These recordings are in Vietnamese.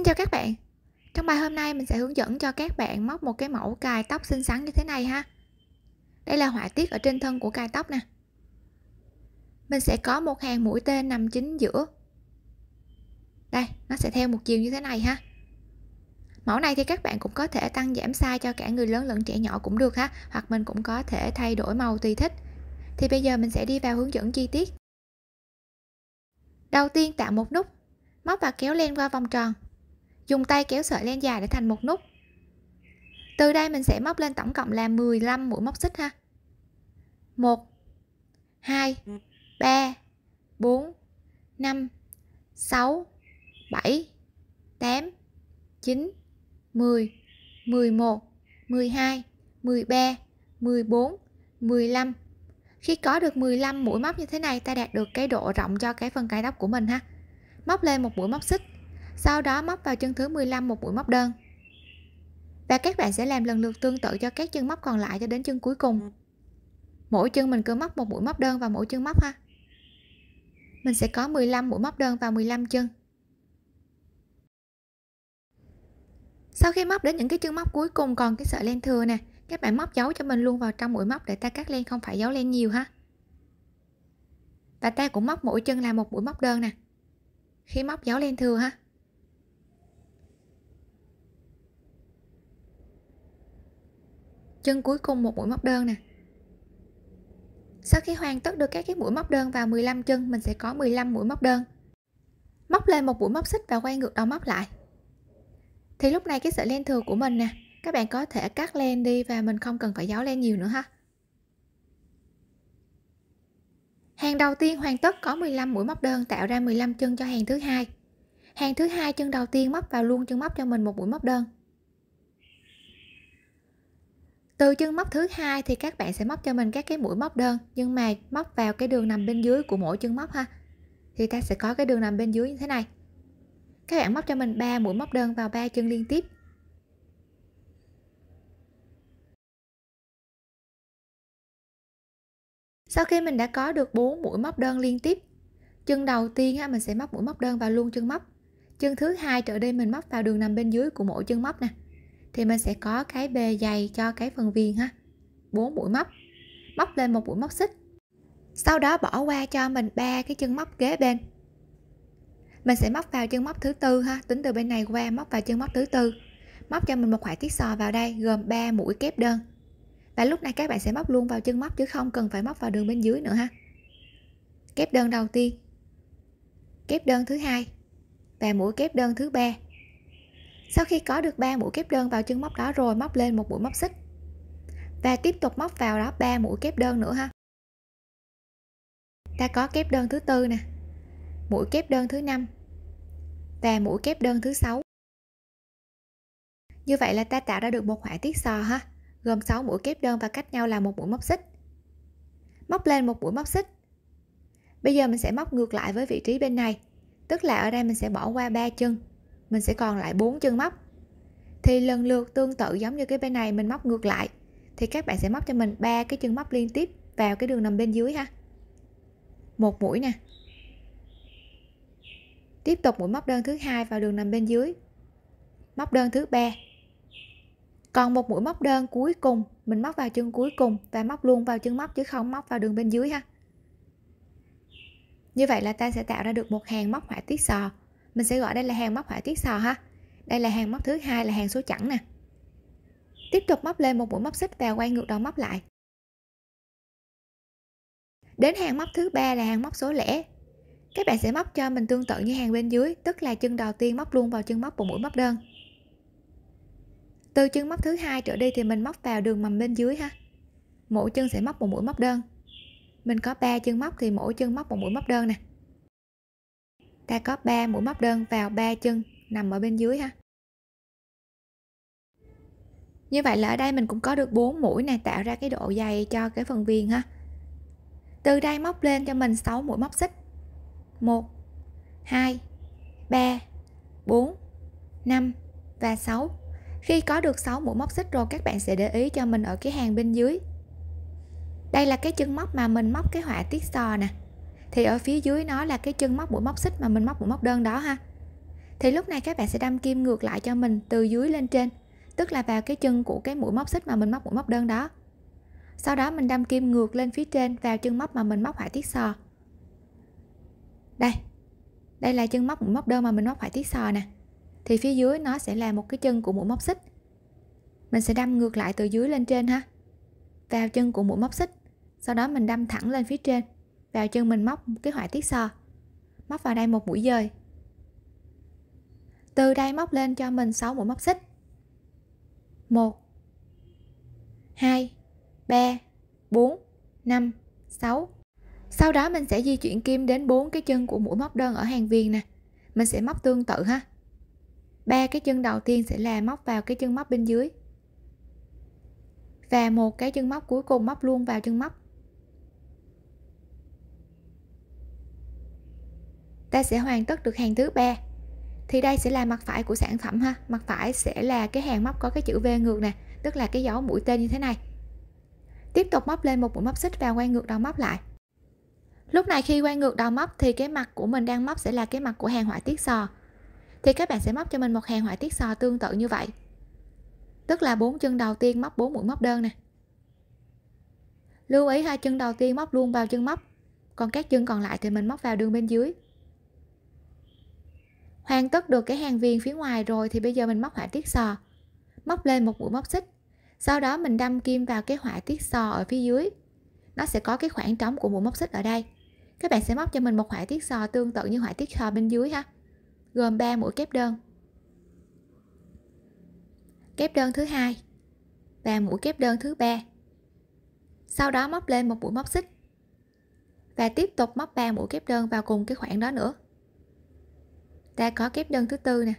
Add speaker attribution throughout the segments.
Speaker 1: Xin chào các bạn. Trong bài hôm nay mình sẽ hướng dẫn cho các bạn móc một cái mẫu cài tóc xinh xắn như thế này ha. Đây là họa tiết ở trên thân của cài tóc nè. Mình sẽ có một hàng mũi tên nằm chính giữa. Đây, nó sẽ theo một chiều như thế này ha. Mẫu này thì các bạn cũng có thể tăng giảm size cho cả người lớn lẫn trẻ nhỏ cũng được ha Hoặc mình cũng có thể thay đổi màu tùy thích. Thì bây giờ mình sẽ đi vào hướng dẫn chi tiết. Đầu tiên tạo một nút Móc và kéo len qua vòng tròn dùng tay kéo sợi len dài để thành một nút. Từ đây mình sẽ móc lên tổng cộng là 15 mũi móc xích ha. 1 2 3 4 5 6 7 8 9 10 11 12 13 14 15 khi có được 15 mũi móc như thế này, ta đạt được cái độ rộng cho cái phần cài tóc của mình ha. Móc lên một mũi móc xích sau đó móc vào chân thứ 15 một mũi móc đơn. Và các bạn sẽ làm lần lượt tương tự cho các chân móc còn lại cho đến chân cuối cùng. Mỗi chân mình cứ móc một mũi móc đơn vào mỗi chân móc ha. Mình sẽ có 15 mũi móc đơn vào 15 chân. Sau khi móc đến những cái chân móc cuối cùng còn cái sợi len thừa nè, các bạn móc dấu cho mình luôn vào trong mũi móc để ta cắt len không phải dấu len nhiều ha. Và ta cũng móc mỗi chân là một mũi móc đơn nè. Khi móc dấu len thừa ha. Chân cuối cùng một mũi móc đơn nè. Sau khi hoàn tất được các cái mũi móc đơn vào 15 chân, mình sẽ có 15 mũi móc đơn. Móc lên một mũi móc xích và quay ngược đầu móc lại. Thì lúc này cái sợi len thừa của mình nè, các bạn có thể cắt len đi và mình không cần phải giấu len nhiều nữa ha. Hàng đầu tiên hoàn tất có 15 mũi móc đơn tạo ra 15 chân cho hàng thứ hai. Hàng thứ hai chân đầu tiên móc vào luôn chân móc cho mình một mũi móc đơn từ chân móc thứ hai thì các bạn sẽ móc cho mình các cái mũi móc đơn nhưng mà móc vào cái đường nằm bên dưới của mỗi chân móc ha. Thì ta sẽ có cái đường nằm bên dưới như thế này. Các bạn móc cho mình 3 mũi móc đơn vào ba chân liên tiếp. Sau khi mình đã có được 4 mũi móc đơn liên tiếp chân đầu tiên á, mình sẽ móc mũi móc đơn vào luôn chân móc. Chân thứ hai trở đi mình móc vào đường nằm bên dưới của mỗi chân móc nè thì mình sẽ có cái bề dày cho cái phần viền ha. Bốn mũi móc móc lên một mũi móc xích. Sau đó bỏ qua cho mình ba cái chân móc kế bên. Mình sẽ móc vào chân móc thứ tư ha, tính từ bên này qua móc vào chân móc thứ tư. Móc cho mình một khoảng tiết sò vào đây, gồm 3 mũi kép đơn. Và lúc này các bạn sẽ móc luôn vào chân móc chứ không cần phải móc vào đường bên dưới nữa ha. Kép đơn đầu tiên, kép đơn thứ hai và mũi kép đơn thứ ba sau khi có được 3 mũi kép đơn vào chân móc đó rồi, móc lên một mũi móc xích. Và tiếp tục móc vào đó 3 mũi kép đơn nữa ha. Ta có kép đơn thứ tư nè, mũi kép đơn thứ năm và mũi kép đơn thứ sáu. Như vậy là ta tạo ra được một họa tiết sò ha, gồm 6 mũi kép đơn và cách nhau là một mũi móc xích. Móc lên một mũi móc xích. Bây giờ mình sẽ móc ngược lại với vị trí bên này, tức là ở đây mình sẽ bỏ qua ba chân mình sẽ còn lại bốn chân móc. Thì lần lượt tương tự giống như cái bên này, mình móc ngược lại, thì các bạn sẽ móc cho mình ba cái chân móc liên tiếp vào cái đường nằm bên dưới ha. Một mũi nè. Tiếp tục mũi móc đơn thứ hai vào đường nằm bên dưới. Móc đơn thứ ba. Còn một mũi móc đơn cuối cùng, mình móc vào chân cuối cùng và móc luôn vào chân móc chứ không móc vào đường bên dưới ha. Như vậy là ta sẽ tạo ra được một hàng móc họa tiết sò mình sẽ gọi đây là hàng móc họa tiết sò ha. Đây là hàng móc thứ hai, là hàng số chẵn nè. Tiếp tục móc lên một mũi móc xích và quay ngược đầu móc lại. Đến hàng móc thứ ba là hàng móc số lẻ. Các bạn sẽ móc cho mình tương tự như hàng bên dưới, tức là chân đầu tiên móc luôn vào chân móc của mũi móc đơn. Từ chân móc thứ hai trở đi thì mình móc vào đường mầm bên dưới ha. Mỗi chân sẽ móc một mũi móc đơn. Mình có 3 chân móc thì mỗi chân móc một mũi móc đơn nè ta có 3 mũi móc đơn vào 3 chân, nằm ở bên dưới ha. Như vậy là ở đây mình cũng có được 4 mũi này tạo ra cái độ dày cho cái phần viền ha. Từ đây móc lên cho mình 6 mũi móc xích. 1 2 3 4 5 và 6 khi có được 6 mũi móc xích rồi, các bạn sẽ để ý cho mình ở cái hàng bên dưới. Đây là cái chân móc mà mình móc cái họa tiết sò nè thì ở phía dưới nó là cái chân móc mũi móc xích mà mình móc mũi móc đơn đó ha. Thì lúc này các bạn sẽ đâm kim ngược lại cho mình từ dưới lên trên, tức là vào cái chân của cái mũi móc xích mà mình móc mũi móc đơn đó. Sau đó mình đâm kim ngược lên phía trên vào chân móc mà mình móc họa tiết sò. Đây đây là chân móc mũi móc đơn mà mình móc họa tiết sò nè. Thì phía dưới nó sẽ là một cái chân của mũi móc xích. Mình sẽ đâm ngược lại từ dưới lên trên ha. Vào chân của mũi móc xích, sau đó mình đâm thẳng lên phía trên vào chân mình móc cái họa tiết sò. Móc vào đây một mũi dời. Từ đây móc lên cho mình 6 mũi móc xích. 1 2 3 4 5 6 sau đó mình sẽ di chuyển kim đến bốn cái chân của mũi móc đơn ở hàng viền nè. Mình sẽ móc tương tự ha. Ba cái chân đầu tiên sẽ là móc vào cái chân móc bên dưới. Và một cái chân móc cuối cùng móc luôn vào chân móc. Ta sẽ hoàn tất được hàng thứ ba. Thì đây sẽ là mặt phải của sản phẩm ha. Mặt phải sẽ là cái hàng móc có cái chữ V ngược nè, tức là cái dấu mũi tên như thế này. Tiếp tục móc lên một mũi móc xích và quay ngược đầu móc lại. Lúc này khi quay ngược đầu móc thì cái mặt của mình đang móc sẽ là cái mặt của hàng họa tiết sò. Thì các bạn sẽ móc cho mình một hàng họa tiết sò tương tự như vậy. Tức là bốn chân đầu tiên móc bốn mũi móc đơn nè. Lưu ý hai chân đầu tiên móc luôn vào chân móc, còn các chân còn lại thì mình móc vào đường bên dưới hoàn tất được cái hàng viền phía ngoài rồi thì bây giờ mình móc họa tiết sò. Móc lên một mũi móc xích. Sau đó mình đâm kim vào cái họa tiết sò ở phía dưới. Nó sẽ có cái khoảng trống của mũi móc xích ở đây. Các bạn sẽ móc cho mình một họa tiết sò tương tự như họa tiết sò bên dưới ha. Gồm 3 mũi kép đơn. Kép đơn thứ hai. Và mũi kép đơn thứ ba. Sau đó móc lên một mũi móc xích. Và tiếp tục móc 3 mũi kép đơn vào cùng cái khoảng đó nữa ta có kép đơn thứ tư nè.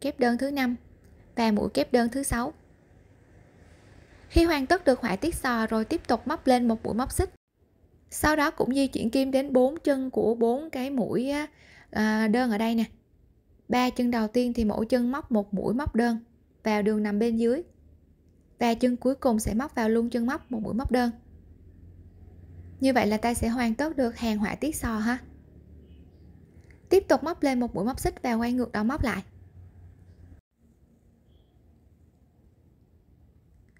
Speaker 1: Kép đơn thứ năm và mũi kép đơn thứ sáu. Khi hoàn tất được họa tiết sò rồi tiếp tục móc lên một mũi móc xích. Sau đó cũng di chuyển kim đến bốn chân của bốn cái mũi à, đơn ở đây nè. Ba chân đầu tiên thì mỗi chân móc một mũi móc đơn vào đường nằm bên dưới. Và chân cuối cùng sẽ móc vào luôn chân móc một mũi móc đơn. Như vậy là ta sẽ hoàn tất được hàng họa tiết sò ha tiếp tục móc lên một mũi móc xích và quay ngược đầu móc lại.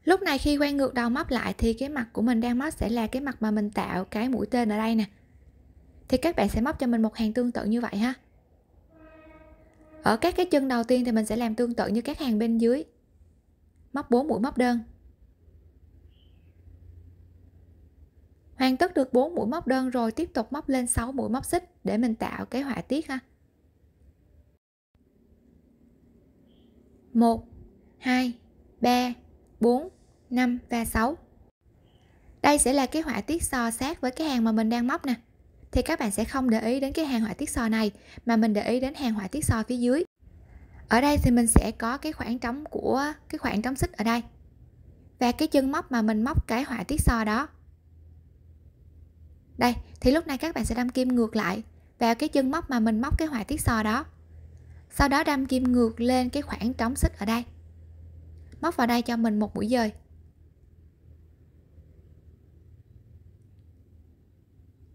Speaker 1: Lúc này khi quay ngược đầu móc lại thì cái mặt của mình đang móc sẽ là cái mặt mà mình tạo cái mũi tên ở đây nè. Thì các bạn sẽ móc cho mình một hàng tương tự như vậy ha. Ở các cái chân đầu tiên thì mình sẽ làm tương tự như các hàng bên dưới. Móc 4 mũi móc đơn. Hoàn tất được 4 mũi móc đơn rồi, tiếp tục móc lên 6 mũi móc xích để mình tạo cái họa tiết ha. 1 2 3 4 5 và 6 đây sẽ là cái họa tiết so sát với cái hàng mà mình đang móc nè. Thì các bạn sẽ không để ý đến cái hàng họa tiết so này, mà mình để ý đến hàng họa tiết so phía dưới. Ở đây thì mình sẽ có cái khoảng trống của, cái khoảng trống xích ở đây. Và cái chân móc mà mình móc cái họa tiết so đó đây, thì lúc này các bạn sẽ đâm kim ngược lại vào cái chân móc mà mình móc cái họa tiết sò đó. Sau đó đâm kim ngược lên cái khoảng trống xích ở đây. Móc vào đây cho mình một mũi dời.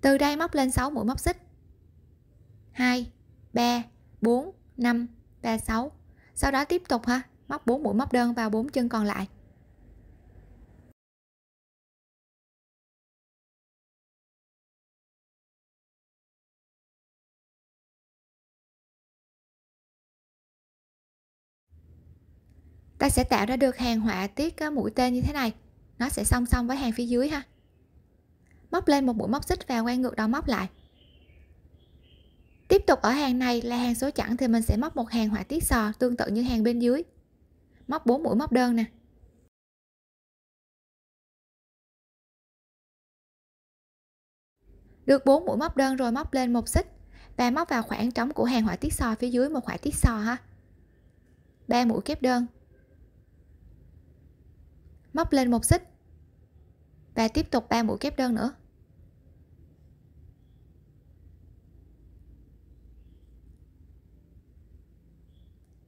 Speaker 1: Từ đây móc lên 6 mũi móc xích. 2 3 4 5 và 6 sau đó tiếp tục ha, móc 4 mũi móc đơn vào bốn chân còn lại. Ta sẽ tạo ra được hàng họa tiết ờ, mũi tên như thế này. Nó sẽ song song với hàng phía dưới ha. Móc lên một mũi móc xích và quay ngược đầu móc lại. Tiếp tục ở hàng này là hàng số chẵn thì mình sẽ móc một hàng họa tiết sò tương tự như hàng bên dưới. Móc 4 mũi móc đơn nè. Được 4 mũi móc đơn rồi móc lên một xích và móc vào khoảng trống của hàng họa tiết sò phía dưới một họa tiết sò ha. 3 mũi kép đơn móc lên một xích. Và tiếp tục 3 mũi kép đơn nữa.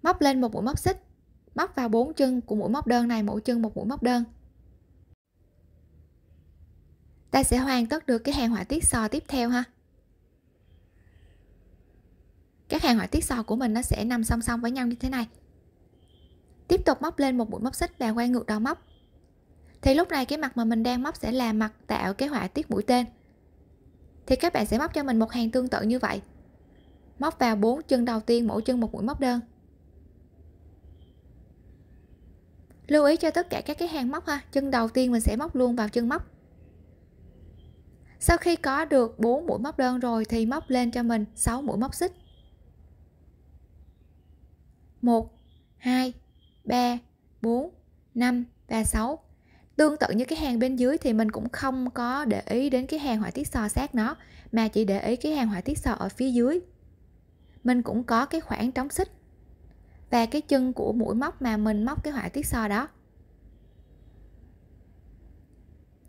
Speaker 1: Móc lên một mũi móc xích, móc vào bốn chân của mũi móc đơn này, mỗi chân một mũi móc đơn. Ta sẽ hoàn tất được cái hàng họa tiết sò tiếp theo ha. Các hàng họa tiết sò của mình nó sẽ nằm song song với nhau như thế này. Tiếp tục móc lên một mũi móc xích và quay ngược đầu móc thì lúc này cái mặt mà mình đang móc sẽ là mặt tạo cái họa tiết mũi tên. Thì các bạn sẽ móc cho mình một hàng tương tự như vậy. Móc vào bốn chân đầu tiên, mỗi chân một mũi móc đơn. Lưu ý cho tất cả các cái hàng móc ha, chân đầu tiên mình sẽ móc luôn vào chân móc. Sau khi có được 4 mũi móc đơn rồi thì móc lên cho mình 6 mũi móc xích. 1 2 3 4 5 và 6 tương tự như cái hàng bên dưới thì mình cũng không có để ý đến cái hàng họa tiết sò sát nó, mà chỉ để ý cái hàng họa tiết sò ở phía dưới. Mình cũng có cái khoảng trống xích và cái chân của mũi móc mà mình móc cái họa tiết sò đó.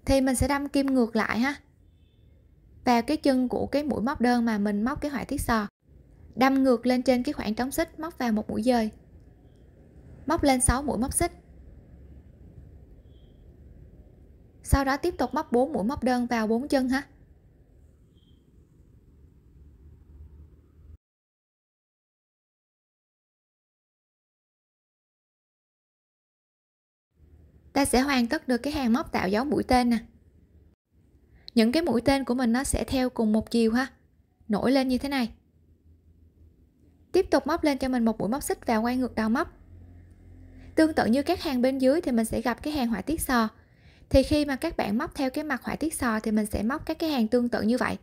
Speaker 1: Thì mình sẽ đâm kim ngược lại ha. Vào cái chân của cái mũi móc đơn mà mình móc cái họa tiết sò. Đâm ngược lên trên cái khoảng trống xích, móc vào một mũi dời. Móc lên 6 mũi móc xích. Sau đó tiếp tục móc 4 mũi móc đơn vào bốn chân ha ta sẽ hoàn tất được cái hàng móc tạo dấu mũi tên nè. Những cái mũi tên của mình nó sẽ theo cùng một chiều ha. Nổi lên như thế này. Tiếp tục móc lên cho mình một mũi móc xích và quay ngược đầu móc. Tương tự như các hàng bên dưới thì mình sẽ gặp cái hàng họa tiết sò thì khi mà các bạn móc theo cái mặt họa tiết sò thì mình sẽ móc các cái hàng tương tự như vậy.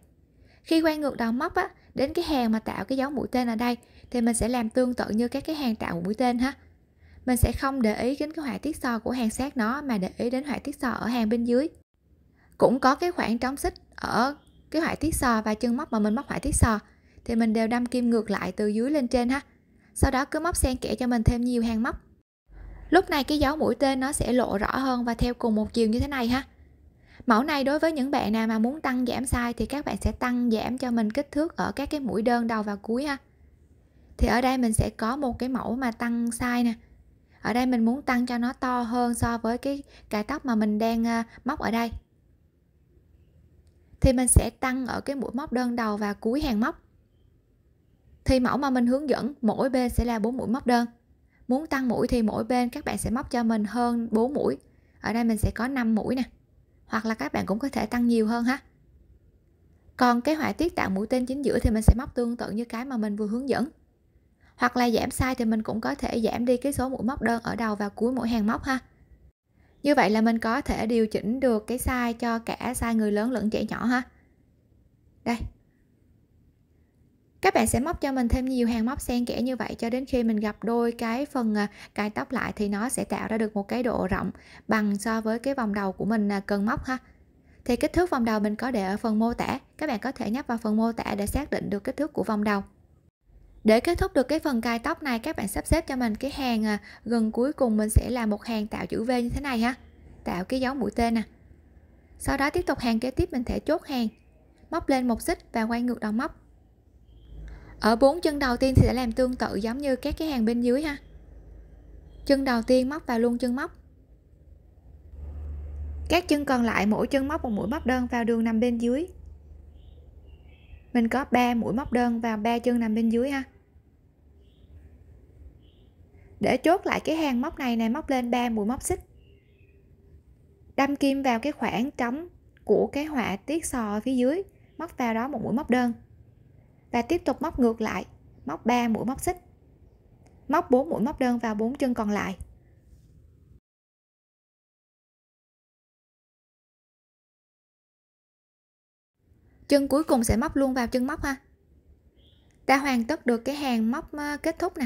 Speaker 1: Khi quay ngược đầu móc á, đến cái hàng mà tạo cái dấu mũi tên ở đây, thì mình sẽ làm tương tự như các cái hàng tạo mũi tên ha. Mình sẽ không để ý đến cái họa tiết sò của hàng sát nó, mà để ý đến họa tiết sò ở hàng bên dưới. Cũng có cái khoảng trống xích ở cái họa tiết sò và chân móc mà mình móc họa tiết sò, thì mình đều đâm kim ngược lại từ dưới lên trên ha. Sau đó cứ móc xen kẽ cho mình thêm nhiều hàng móc lúc này cái dấu mũi tên nó sẽ lộ rõ hơn và theo cùng một chiều như thế này ha. Mẫu này đối với những bạn nào mà muốn tăng giảm size thì các bạn sẽ tăng giảm cho mình kích thước ở các cái mũi đơn đầu và cuối ha. Thì ở đây mình sẽ có một cái mẫu mà tăng size nè. Ở đây mình muốn tăng cho nó to hơn so với cái cài tóc mà mình đang à, móc ở đây. Thì mình sẽ tăng ở cái mũi móc đơn đầu và cuối hàng móc. Thì mẫu mà mình hướng dẫn mỗi bên sẽ là bốn mũi móc đơn muốn tăng mũi thì mỗi bên các bạn sẽ móc cho mình hơn 4 mũi. Ở đây mình sẽ có 5 mũi nè. Hoặc là các bạn cũng có thể tăng nhiều hơn ha. Còn cái họa tiết tạo mũi tên chính giữa thì mình sẽ móc tương tự như cái mà mình vừa hướng dẫn. Hoặc là giảm size thì mình cũng có thể giảm đi cái số mũi móc đơn ở đầu và cuối mỗi hàng móc ha. Như vậy là mình có thể điều chỉnh được cái size cho cả size người lớn lẫn trẻ nhỏ ha. Đây các bạn sẽ móc cho mình thêm nhiều hàng móc xen kẽ như vậy cho đến khi mình gặp đôi cái phần à, cài tóc lại thì nó sẽ tạo ra được một cái độ rộng bằng so với cái vòng đầu của mình à, cần móc ha. Thì kích thước vòng đầu mình có để ở phần mô tả. Các bạn có thể nhấp vào phần mô tả để xác định được kích thước của vòng đầu. Để kết thúc được cái phần cài tóc này, các bạn sắp xếp cho mình cái hàng à, gần cuối cùng mình sẽ là một hàng tạo chữ V như thế này ha. Tạo cái dấu mũi tên nè. Sau đó tiếp tục hàng kế tiếp mình thể chốt hàng. Móc lên một xích và quay ngược đầu móc ở bốn chân đầu tiên thì sẽ làm tương tự giống như các cái hàng bên dưới ha. Chân đầu tiên móc vào luôn chân móc. Các chân còn lại, mỗi chân móc một mũi móc đơn vào đường nằm bên dưới. Mình có 3 mũi móc đơn vào ba chân nằm bên dưới ha. Để chốt lại cái hàng móc này này móc lên 3 mũi móc xích. Đâm kim vào cái khoảng trống của cái họa tiết sò phía dưới, móc vào đó một mũi móc đơn và tiếp tục móc ngược lại. Móc 3 mũi móc xích. Móc 4 mũi móc đơn vào bốn chân còn lại. Chân cuối cùng sẽ móc luôn vào chân móc ha. Đã hoàn tất được cái hàng móc ờ, kết thúc nè.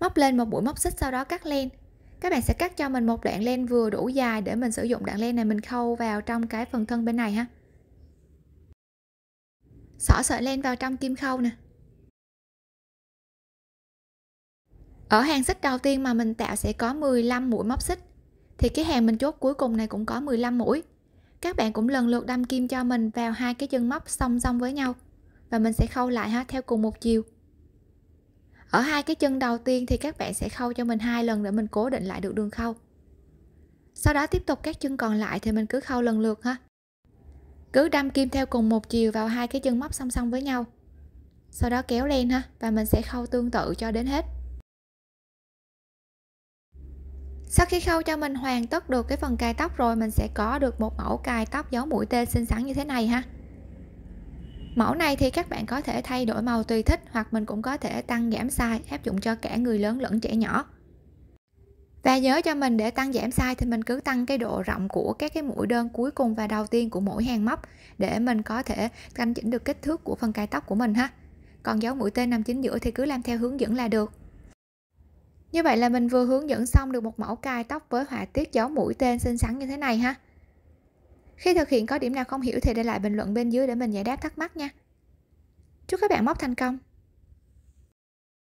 Speaker 1: Móc lên một mũi móc xích sau đó cắt len. Các bạn sẽ cắt cho mình một đoạn len vừa đủ dài để mình sử dụng đoạn len này mình khâu vào trong cái phần thân bên này ha xỏ sợi len vào trong kim khâu nè. Ở hàng xích đầu tiên mà mình tạo sẽ có 15 mũi móc xích. Thì cái hàng mình chốt cuối cùng này cũng có 15 mũi. Các bạn cũng lần lượt đâm kim cho mình vào hai cái chân móc song song với nhau. Và mình sẽ khâu lại ha, theo cùng một chiều. Ở hai cái chân đầu tiên thì các bạn sẽ khâu cho mình hai lần để mình cố định lại được đường khâu. Sau đó tiếp tục các chân còn lại thì mình cứ khâu lần lượt ha cứ đâm kim theo cùng một chiều vào hai cái chân móc song song với nhau. Sau đó kéo len ha, và mình sẽ khâu tương tự cho đến hết. Sau khi khâu cho mình hoàn tất được cái phần cài tóc rồi, mình sẽ có được một mẫu cài tóc dấu mũi tên xinh xắn như thế này ha. Mẫu này thì các bạn có thể thay đổi màu tùy thích, hoặc mình cũng có thể tăng giảm size, áp dụng cho cả người lớn lẫn trẻ nhỏ và nhớ cho mình để tăng giảm size thì mình cứ tăng cái độ rộng của các cái mũi đơn cuối cùng và đầu tiên của mỗi hàng móc để mình có thể canh chỉnh được kích thước của phần cài tóc của mình ha. Còn dấu mũi tên nằm chính giữa thì cứ làm theo hướng dẫn là được. Như vậy là mình vừa hướng dẫn xong được một mẫu cài tóc với họa tiết dấu mũi tên xinh xắn như thế này ha. Khi thực hiện có điểm nào không hiểu thì để lại bình luận bên dưới để mình giải đáp thắc mắc nha. Chúc các bạn móc thành công!